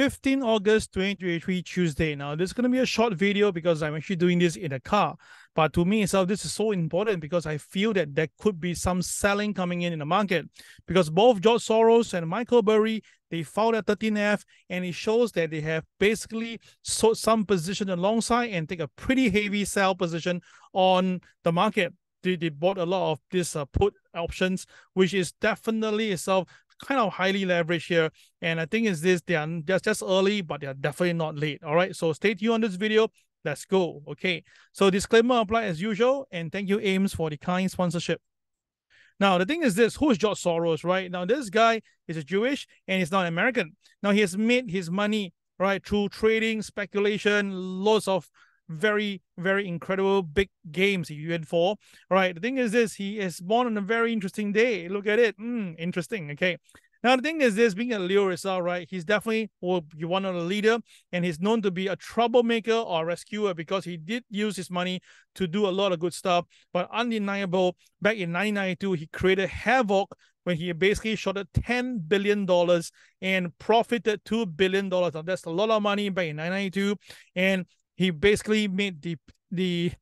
15 August 2023, Tuesday. Now, this is going to be a short video because I'm actually doing this in a car. But to me itself, this is so important because I feel that there could be some selling coming in in the market because both George Soros and Michael Burry, they filed at 13F and it shows that they have basically sold some position alongside and take a pretty heavy sell position on the market. They, they bought a lot of these uh, put options, which is definitely itself kind of highly leveraged here. And I think is this, they are just, just early, but they are definitely not late. All right. So stay tuned on this video. Let's go. Okay. So disclaimer apply as usual. And thank you, Ames, for the kind sponsorship. Now, the thing is this, who is George Soros, right? Now, this guy is a Jewish and he's not American. Now, he has made his money, right, through trading, speculation, lots of very, very incredible big games he went for. All right. The thing is this, he is born on a very interesting day. Look at it. Mm, interesting. Okay. Now the thing is this, being a Leo Rizal, right? He's definitely one of the leader, and he's known to be a troublemaker or rescuer because he did use his money to do a lot of good stuff. But undeniable, back in 1992, he created havoc when he basically shorted $10 billion and profited $2 billion. That's a lot of money back in 1992. And he basically made the the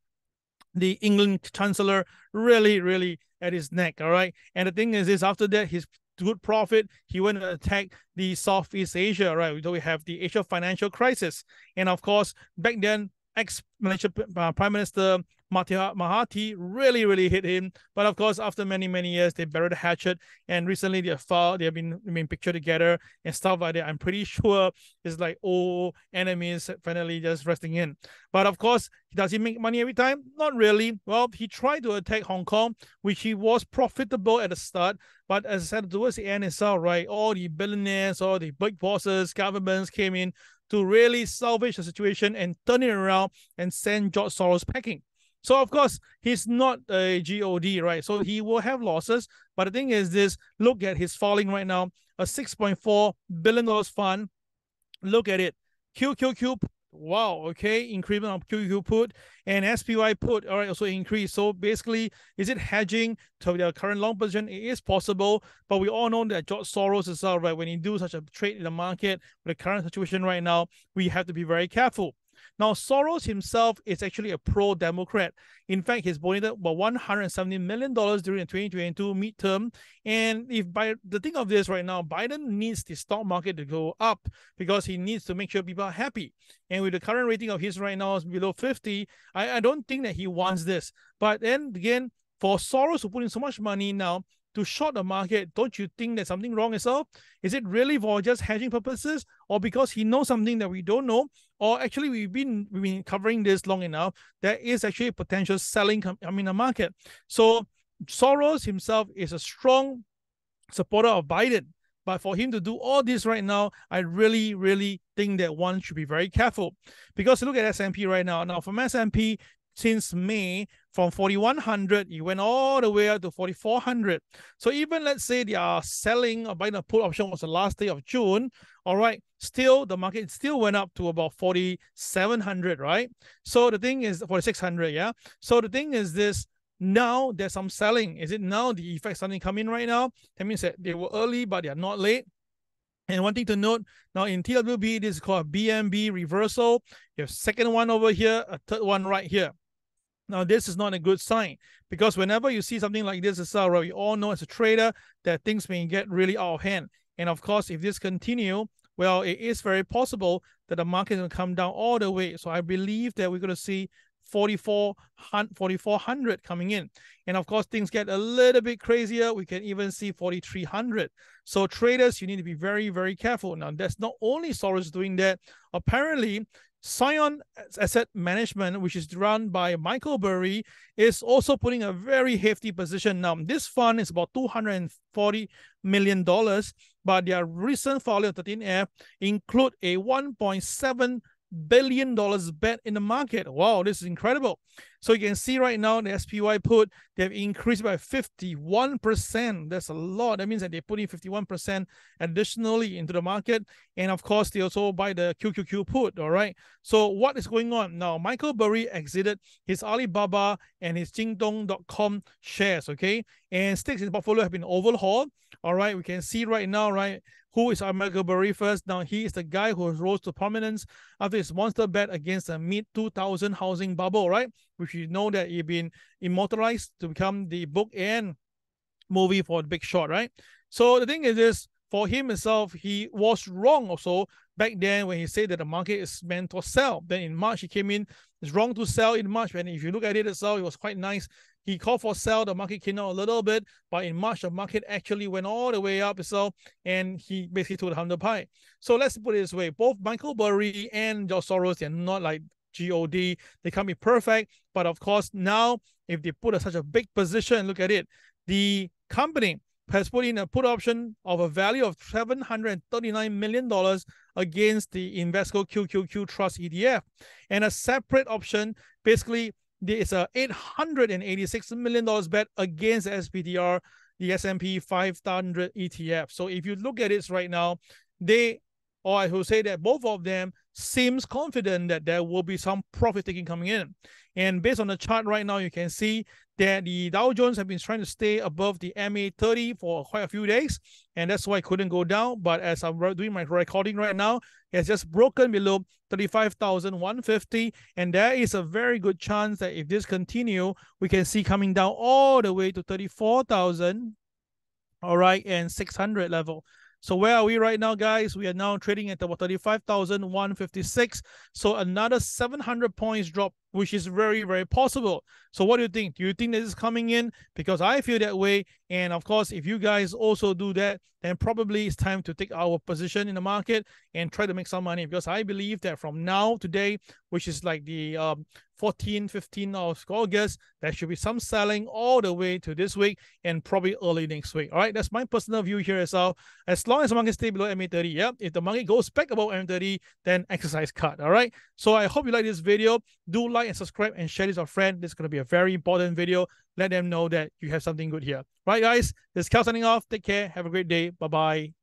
the England chancellor really, really at his neck. All right. And the thing is, is after that, his good profit, he went to attack the Southeast Asia, right? So we have the Asia financial crisis. And of course, back then, ex-Malaysia uh, Prime Minister Mahathir really, really hit him. But of course, after many, many years, they buried the hatchet. And recently, they have filed, they have been, been pictured together and stuff like that. I'm pretty sure it's like, oh, enemies finally just resting in. But of course, does he make money every time? Not really. Well, he tried to attack Hong Kong, which he was profitable at the start. But as I said, towards the end itself, right, all the billionaires, all the big bosses, governments came in to really salvage the situation and turn it around and send George Soros packing. So of course he's not a God, right? So he will have losses. But the thing is this: look at his falling right now, a six point four billion dollars fund. Look at it, QQQ. Wow, okay, increment of QQQ put and SPY put, all right, also increase. So basically, is it hedging to the current long position? It is possible, but we all know that George Soros is right? When you do such a trade in the market, with the current situation right now, we have to be very careful. Now, Soros himself is actually a pro-Democrat. In fact, he's donated about $170 million during the 2022 midterm. And if by the thing of this right now, Biden needs the stock market to go up because he needs to make sure people are happy. And with the current rating of his right now is below 50, I, I don't think that he wants this. But then again, for Soros to put in so much money now, to short the market, don't you think there's something wrong as well? Is it really for just hedging purposes, or because he knows something that we don't know, or actually we've been we've been covering this long enough? There is actually potential selling coming in the market. So Soros himself is a strong supporter of Biden. But for him to do all this right now, I really, really think that one should be very careful. Because look at S&P right now. Now from S&P, since May from 4100 it went all the way up to 4400 so even let's say they are selling or buying a put option was the last day of June all right still the market still went up to about 4700 right? So the thing is 4600 yeah? So the thing is this now there's some selling. Is it now the effect starting come in right now? That means that they were early but they are not late. And one thing to note now in TWB, this is called BNB reversal. You have second one over here, a third one right here. Now, this is not a good sign because whenever you see something like this, right, we all know as a trader that things may get really out of hand. And of course, if this continue, well, it is very possible that the market will come down all the way. So I believe that we're going to see 4400 coming in. And of course, things get a little bit crazier. We can even see 4300. So traders, you need to be very, very careful. Now, that's not only Soros doing that. Apparently, Scion Asset Management, which is run by Michael Burry, is also putting a very hefty position. Now, this fund is about $240 million, but their recent filing of 13F include a 1.7 billion dollars bet in the market. Wow, this is incredible. So you can see right now the SPY put they've increased by 51%. That's a lot. That means that they put in 51% additionally into the market. And of course, they also buy the QQQ put. All right. So what is going on now? Michael Burry exited his Alibaba and his Jingdong.com shares. Okay. And stakes in portfolio have been overhauled. All right. We can see right now, right? Who is Michael Burry first. Now, he is the guy who rose to prominence after his monster bet against the mid 2000 housing bubble, right? Which you know that he been immortalized to become the book and movie for the Big Short, right? So the thing is this for him himself, he was wrong also back then when he said that the market is meant to sell. Then in March, he came in, it's wrong to sell in March. And if you look at it itself, it was quite nice. He called for sell, the market came down a little bit, but in March, the market actually went all the way up so and he basically took the 100 pie. So let's put it this way both Michael Burry and George Soros, they're not like God. They can't be perfect. But of course, now if they put a, such a big position, look at it, the company has put in a put option of a value of $739 million against the Invesco QQQ Trust ETF. And a separate option, basically, there is a $886 million bet against SPDR, the S&P 500 ETF. So if you look at it right now, they, or I will say that both of them seems confident that there will be some profit taking coming in. And based on the chart right now, you can see that the Dow Jones have been trying to stay above the MA 30 for quite a few days, and that's why it couldn't go down. But as I'm doing my recording right now, it's just broken below 35,150, and there is a very good chance that if this continue, we can see coming down all the way to 34,000, all right, and 600 level. So where are we right now, guys? We are now trading at about 35,156. So another 700 points drop, which is very, very possible. So what do you think? Do you think this is coming in? Because I feel that way. And of course, if you guys also do that, then probably it's time to take our position in the market and try to make some money. Because I believe that from now today, which is like the um, 14, 15 of August. There should be some selling all the way to this week and probably early next week. All right, that's my personal view here as well. As long as the market stay below MA30, yeah. If the market goes back above MA30, then exercise cut. All right. So I hope you like this video. Do like and subscribe and share this with a friend. This is going to be a very important video. Let them know that you have something good here. Right, guys? This is Kel signing off. Take care. Have a great day. Bye bye.